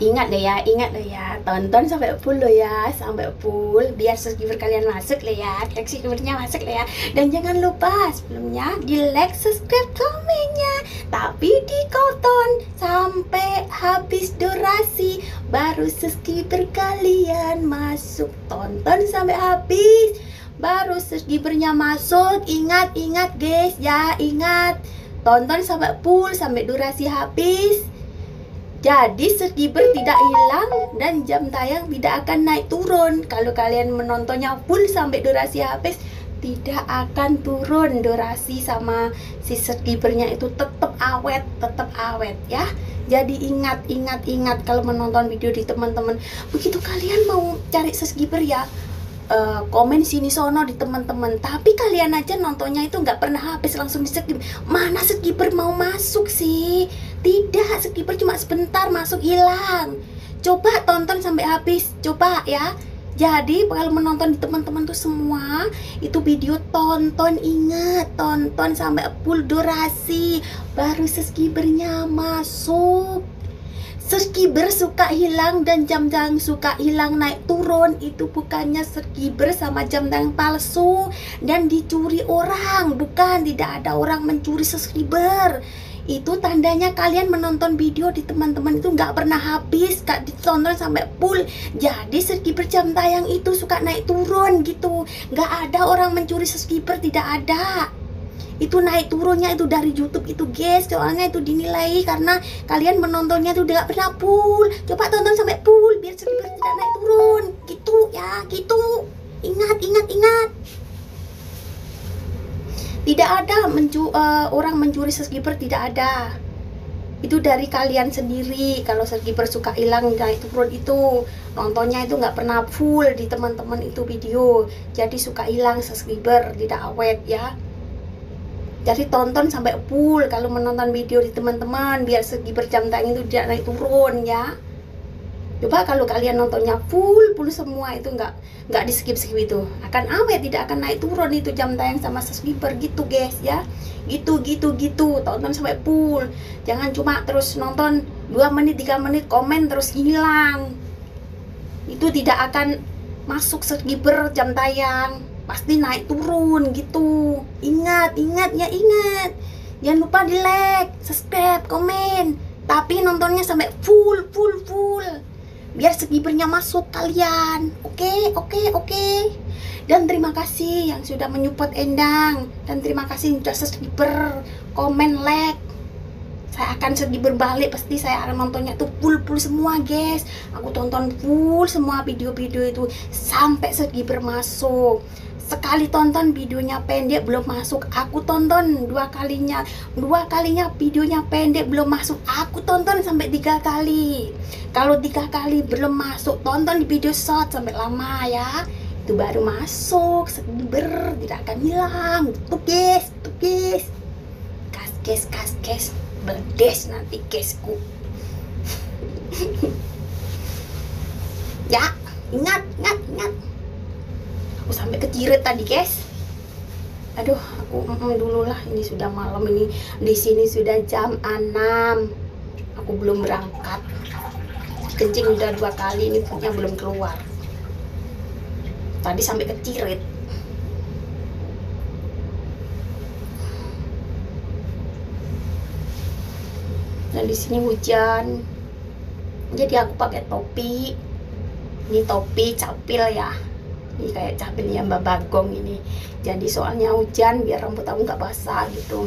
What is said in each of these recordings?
Ingat deh ya, ingat deh ya, tonton sampai full loh ya, sampai full biar subscriber kalian masuk lah ya, subscribernya masuk lah ya. Dan jangan lupa sebelumnya di like, subscribe, komennya, tapi ditonton sampai habis durasi baru subscriber kalian masuk. Tonton sampai habis baru subscribernya masuk. Ingat, ingat guys ya, ingat. Tonton sampai full sampai durasi habis jadi subscriber tidak hilang dan jam tayang tidak akan naik turun. Kalau kalian menontonnya full sampai durasi habis, tidak akan turun durasi sama si subscribernya itu tetap awet, tetap awet ya. Jadi ingat, ingat, ingat kalau menonton video di teman-teman. Begitu kalian mau cari subscriber ya, uh, komen sini sono di teman-teman tapi kalian aja nontonnya itu nggak pernah habis langsung di skip mana skipper mau masuk sih tidak, skipper cuma sebentar masuk hilang. Coba tonton sampai habis, coba ya. Jadi kalau menonton di teman-teman tuh semua itu video tonton ingat tonton sampai full durasi baru subscribernya masuk. Subscriber suka hilang dan jam tangan suka hilang naik turun itu bukannya subscriber sama jam tangan palsu dan dicuri orang bukan tidak ada orang mencuri subscriber itu tandanya kalian menonton video di teman-teman itu nggak pernah habis kak ditonton sampai full. Jadi subscriber jam tayang itu suka naik turun gitu. Nggak ada orang mencuri subscriber tidak ada. Itu naik turunnya itu dari YouTube itu guys. Soalnya itu dinilai karena kalian menontonnya itu tidak pernah full. Coba tonton sampai full biar subscriber tidak naik turun. Gitu ya gitu. Ingat ingat ingat tidak ada mencu uh, orang mencuri subscriber tidak ada. Itu dari kalian sendiri. Kalau subscriber suka hilang naik turun itu nontonnya itu nggak pernah full di teman-teman itu video. Jadi suka hilang subscriber tidak awet ya. Jadi tonton sampai full kalau menonton video di teman-teman biar segi berjam tayang itu tidak naik turun ya coba kalau kalian nontonnya full full semua itu nggak nggak di skip skip itu. Akan awet tidak akan naik turun itu jam tayang sama subscriber gitu guys ya. Gitu gitu gitu. Tonton sampai full. Jangan cuma terus nonton 2 menit 3 menit komen terus hilang. Itu tidak akan masuk subscriber jam tayang. Pasti naik turun gitu. Ingat ingat ya ingat. Jangan lupa di like subscribe komen. Tapi nontonnya sampai full full full biar segibernya masuk kalian. Oke okay, oke okay, oke. Okay. dan terima kasih yang sudah menyupport Endang. Dan terima kasih sudah subscriber komen like. Saya akan sedih berbalik pasti saya akan nontonnya tuh full full semua guys. Aku tonton full semua video-video itu. Sampai sedih bermasuk sekali tonton videonya pendek belum masuk. Aku tonton dua kalinya. Dua kalinya videonya pendek belum masuk. Aku tonton sampai tiga kali. Kalau tiga kali belum masuk tonton di video short sampai lama ya. Itu baru masuk. Seber tidak akan hilang. Tuh guys. Tuh kas kes kas kes. Berdes nanti kesku. Ya ingat ingat ingat aku sampai kecirit tadi guys. Aduh aku mm, dulu lah ini sudah malam ini di sini sudah jam 6 aku belum berangkat. Kencing udah dua kali ini punya belum keluar. Tadi sampai kecirit dan di sini hujan. Jadi aku pakai topi. Ini topi capil ya ini kayak cabenya Mbak Bagong ini. Jadi soalnya hujan biar rambut aku nggak basah gitu.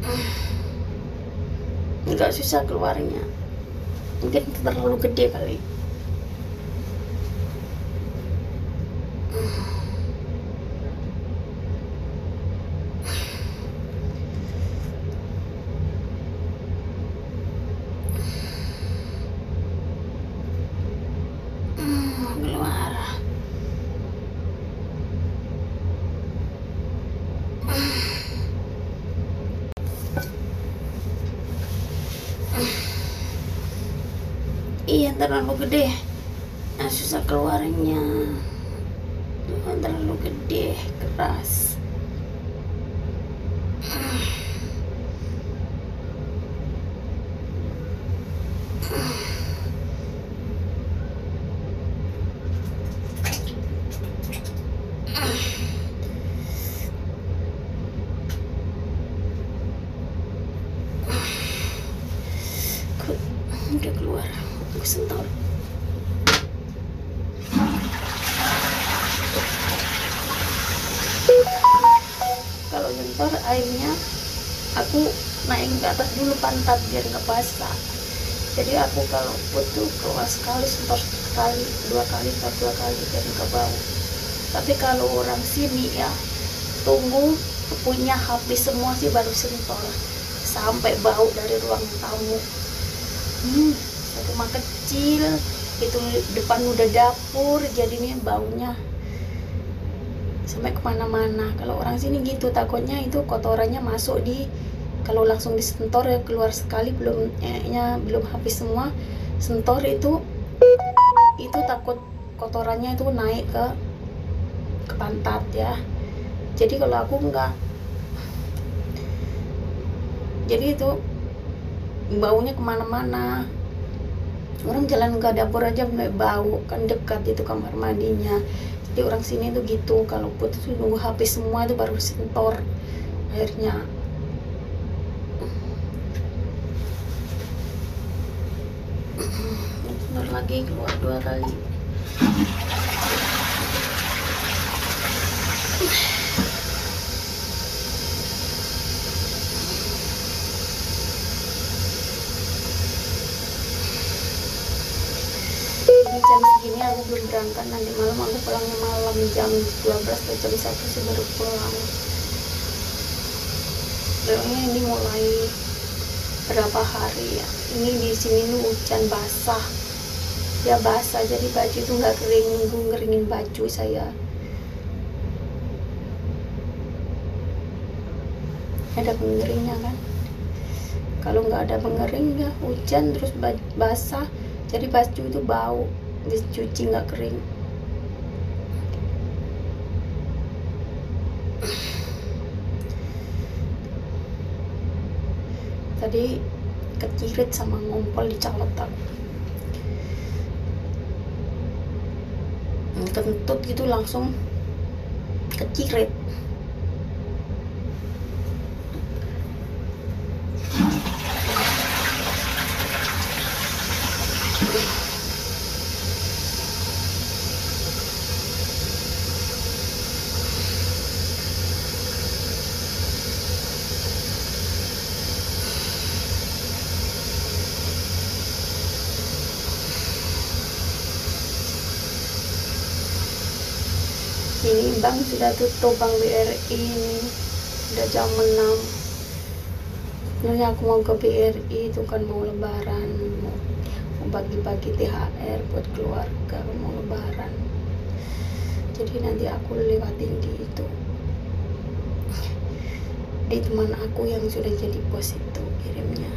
Nggak susah keluarnya mungkin terlalu gede kali terlalu gede. Nah, susah keluarnya. Terlalu gede keras udah keluar aku sentor sentor airnya aku naik ke atas dulu pantat biar nggak basah. Jadi aku kalau butuh keluar sekali sentor sekali dua kali atau dua kali biar nggak bau. Tapi kalau orang sini ya tunggu punya habis semua sih baru sentor sampai bau dari ruang tamu. Hmm, rumah kecil itu depan udah dapur jadinya baunya sampai ke mana-mana. Kalau orang sini gitu takutnya itu kotorannya masuk di kalau langsung disentor ya keluar sekali belum belum habis semua. Sentor itu itu takut kotorannya itu naik ke ke pantat ya. Jadi kalau aku enggak. Jadi itu baunya ke mana-mana orang jalan ke dapur aja bau kan dekat itu kamar mandinya. Jadi orang sini tuh gitu kalau putus nunggu habis semua itu baru sentor akhirnya. Sentor lagi keluar dua kali jam segini aku belum berangkat. Nanti malam aku pulangnya malam jam 12 atau jam 1 sih baru pulang. Soalnya ini mulai berapa hari ya? Ini di sini hujan basah. Ya basah jadi baju itu nggak kering nunggu ngeringin baju saya. Ada pengeringnya kan? Kalau nggak ada pengering ya hujan terus basah jadi baju itu bau dicuci nggak kering. Tadi kecirit sama ngompol di calot aku kentut gitu langsung kecirit ini bank sudah tutup bank BRI ini. Udah jam 6 sebenarnya aku mau ke BRI itu kan mau lebaran. Mau, bagi-bagi THR buat keluarga mau lebaran. Jadi nanti aku lewatin di itu. Di teman aku yang sudah jadi bos itu kirimnya.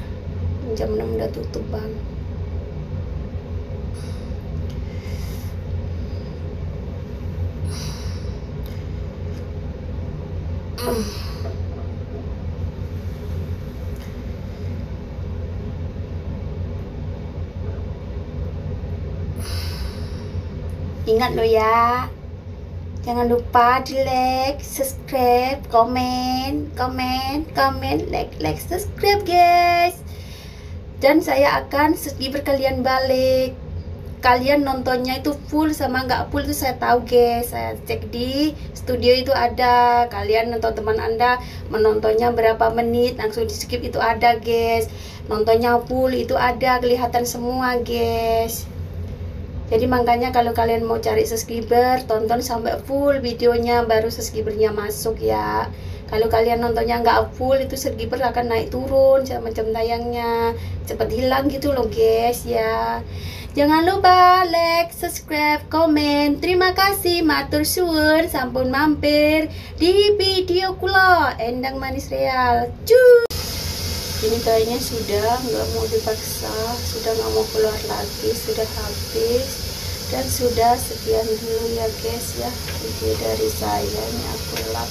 Jam 6 udah tutup bank Ingat lo ya. Jangan lupa di like, subscribe, komen, komen, komen, like, like, subscribe guys. Dan saya akan subscriber kalian balik. Kalian nontonnya itu full sama nggak full itu saya tahu guys. Saya cek di studio itu ada. Kalian nonton teman anda menontonnya berapa menit langsung di skip itu ada guys. Nontonnya full itu ada kelihatan semua guys jadi makanya kalau kalian mau cari subscriber tonton sampai full videonya baru subscribernya masuk ya kalau kalian nontonnya nggak full itu subscriber akan naik turun macam tayangnya. Cepet hilang gitu loh guys ya. Jangan lupa like subscribe komen. Terima kasih matur suwun sampun mampir di video kula endang manis real. Cuy ini kayaknya sudah nggak mau dipaksa sudah nggak mau keluar lagi sudah habis. Dan sudah sekian dulu ya guys ya. Video dari saya ini aku lap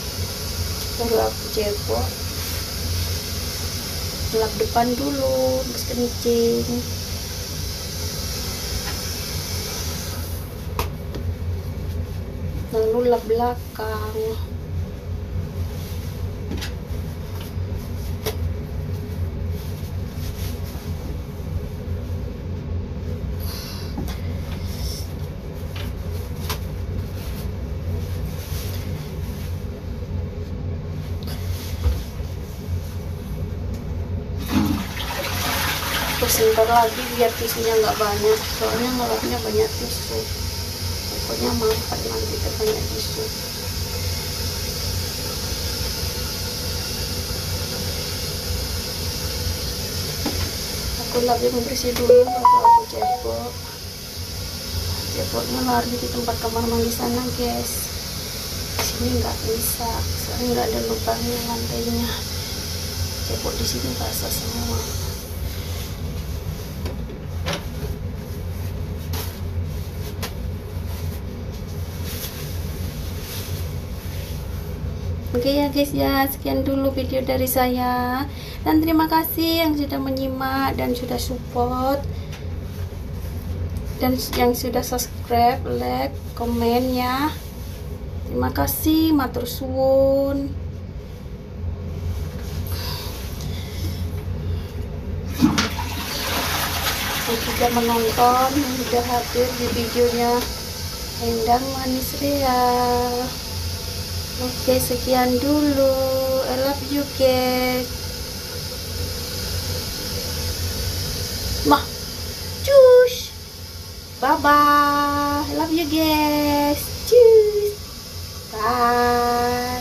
baru aku cebok. Lap depan dulu terus kencing lalu lap belakang sebentar lagi biar tisunya nggak banyak. Soalnya ngelapnya banyak tisu. Pokoknya mampet nanti banyak tisu. Aku lagi membersih dulu baru aku cebok ceboknya lari di tempat kamar mandi sana guys. Sini nggak bisa soalnya nggak ada lubangnya lantainya. Cebok di sini basah semua Oke ya guys ya, sekian dulu video dari saya. Dan terima kasih yang sudah menyimak dan sudah support. Dan yang sudah subscribe, like, komen ya. Terima kasih, matur suwun. Yang sudah menonton, yang sudah hadir di videonya Endang Manis Real. Oke, sekian dulu. I love you guys. Mah, cus. Bye bye. I love you guys. Cus. Bye.